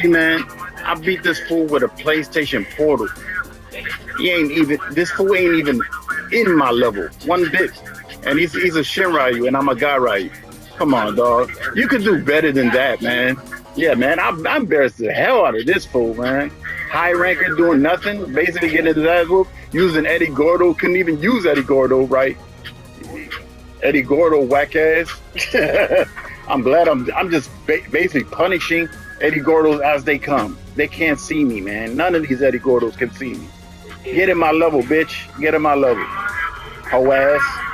See, man, I beat this fool with a PlayStation Portal. He ain't even. This fool ain't even in my level one bit. And he's he's a Shinryu, and I'm a Garyu. Come on, dog. You could do better than that, man. Yeah, man. I'm, I'm embarrassed the hell out of this fool, man. High ranker doing nothing, basically getting his ass whooped, using Eddy Gordo. Couldn't even use Eddy Gordo right. Eddy Gordo whack ass. I'm glad I'm I'm just ba- basically punishing Eddy Gordos as they come. They can't see me, man. None of these Eddy Gordos can see me. Get in my level, bitch. Get in my level. Ho ass.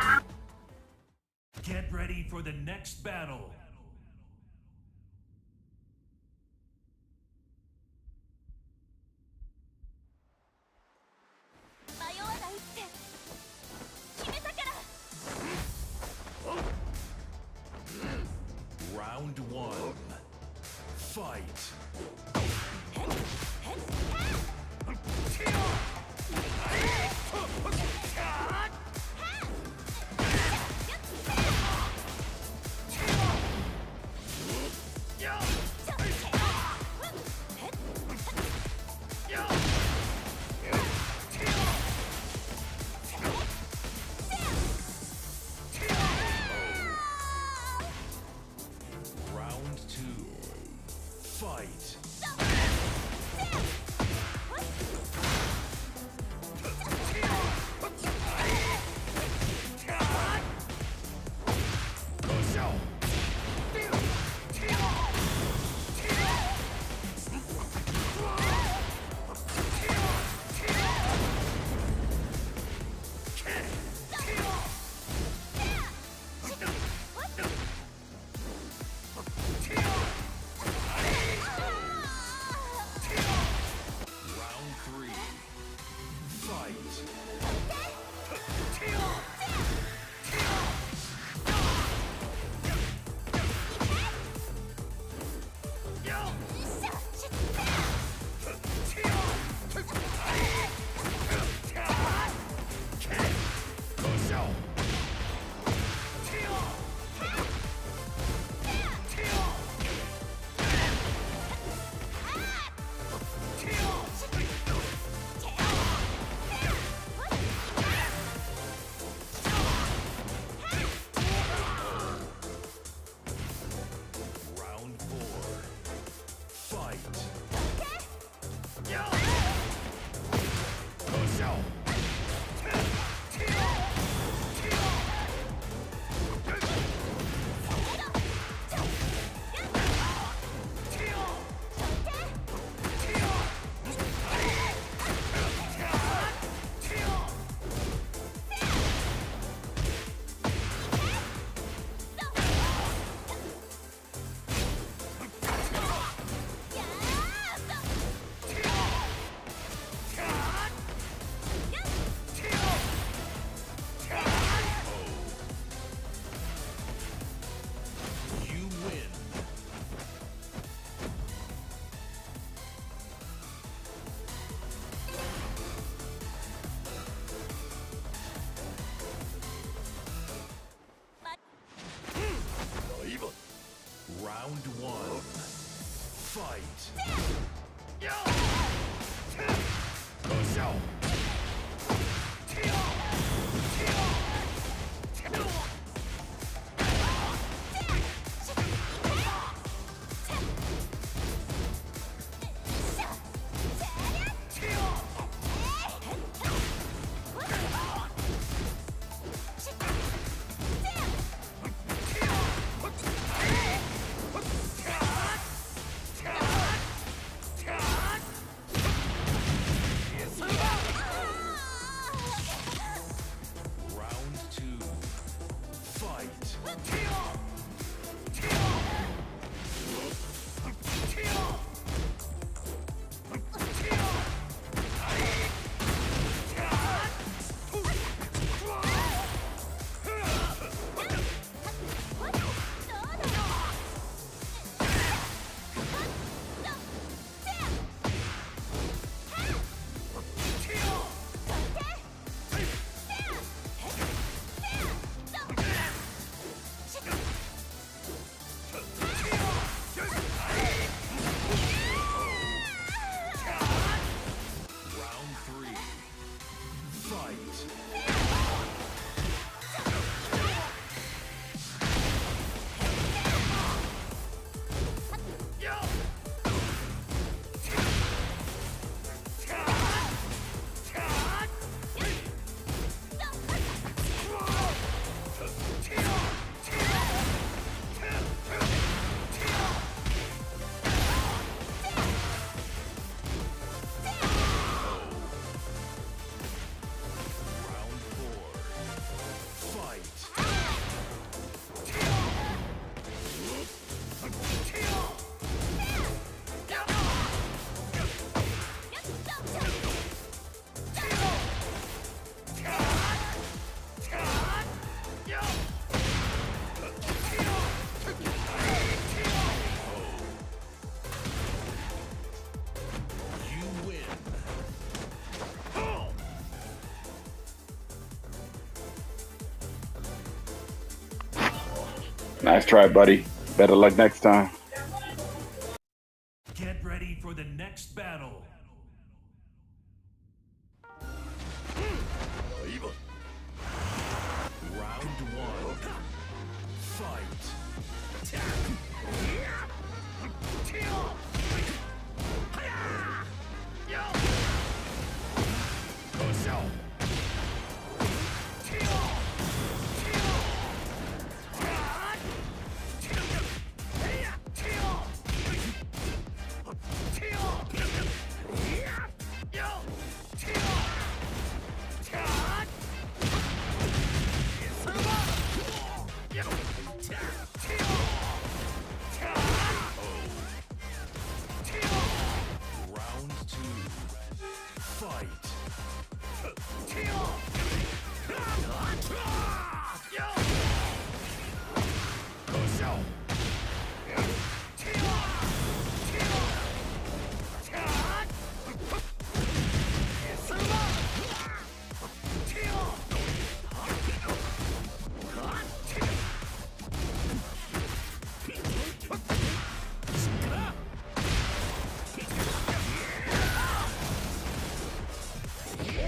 Nice try, buddy. Better luck next time.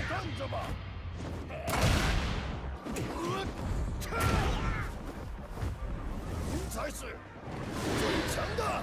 看着吧，才是最强的。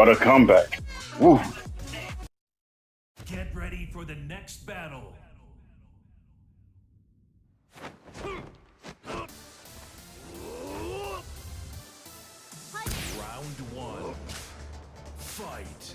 What a comeback. Woo. Get ready for the next battle. Round one. Fight.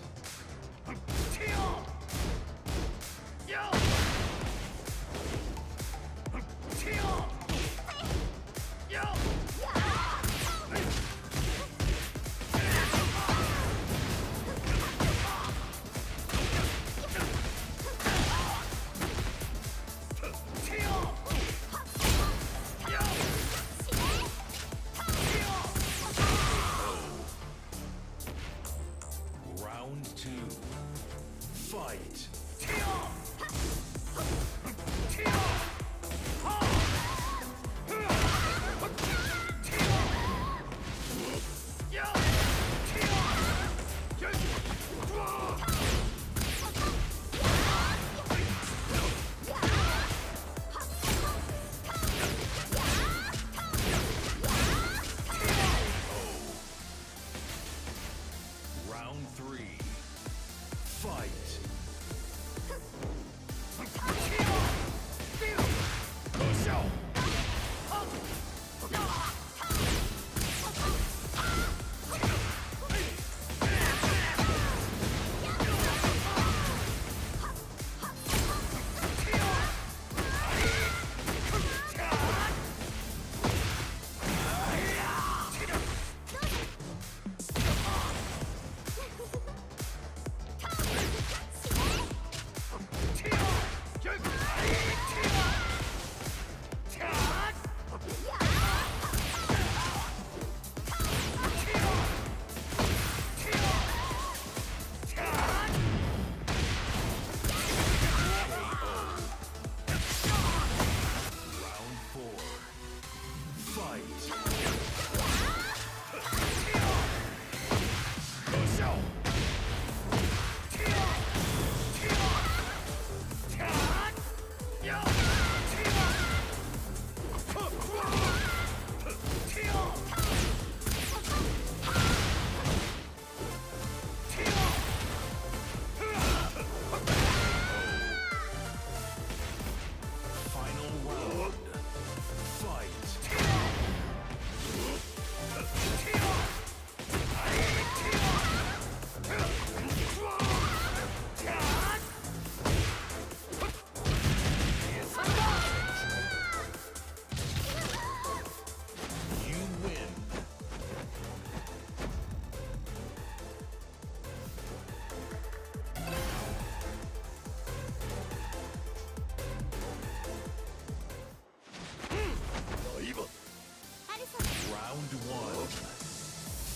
Round one.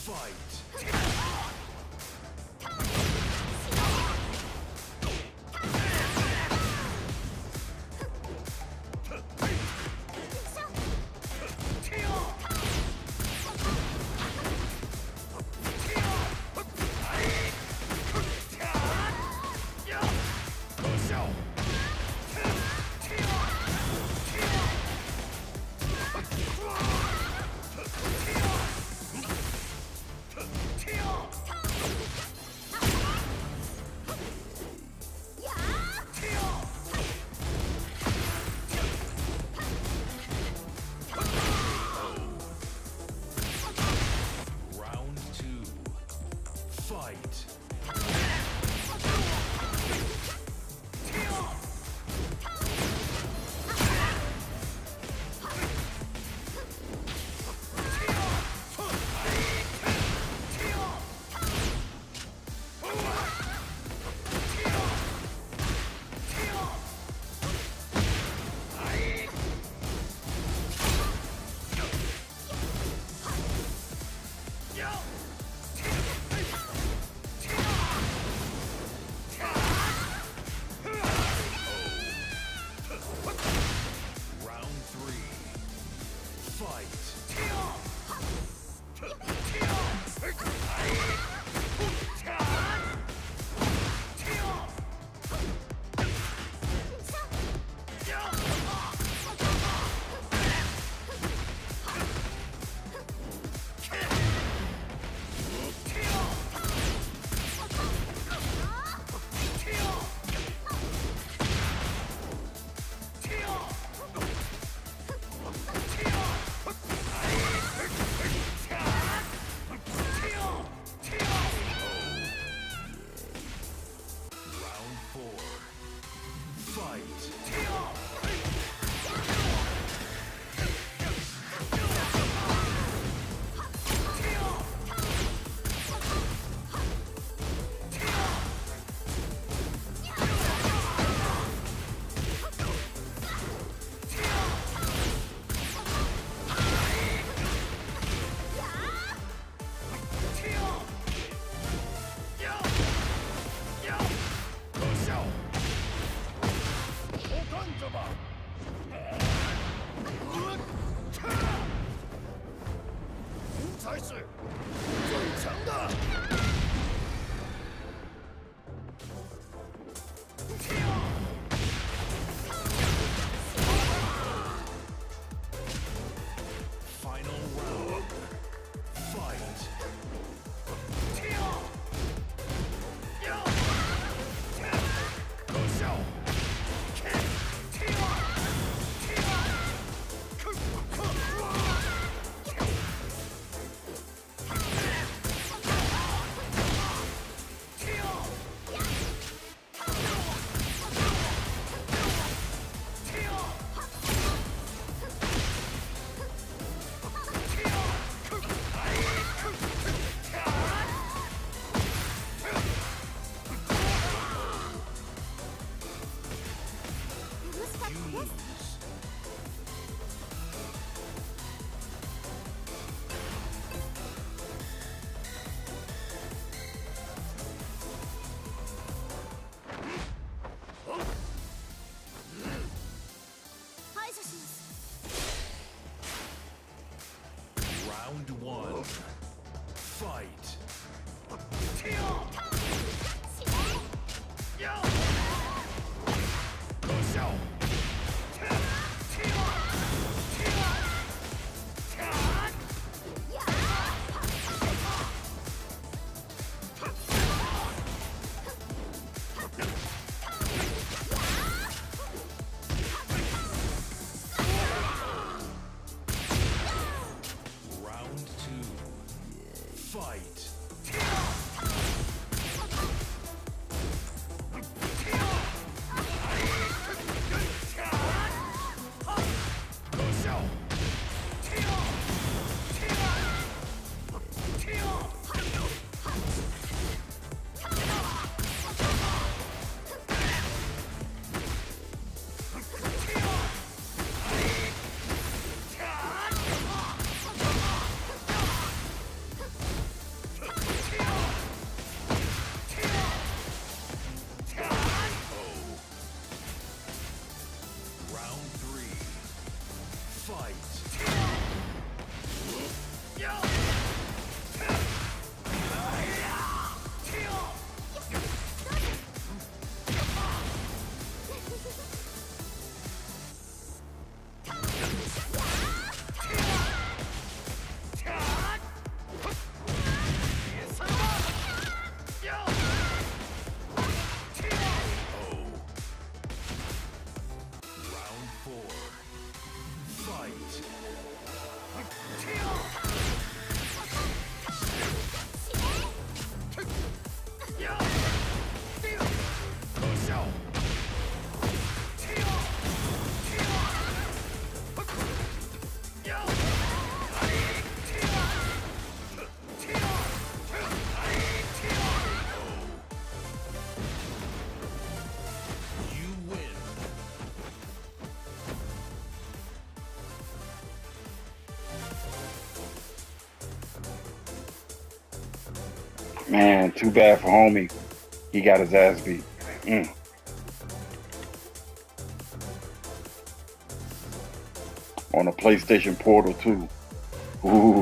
Fight. You Man, too bad for homie. He got his ass beat. Mm. On the PlayStation Portal too. Ooh.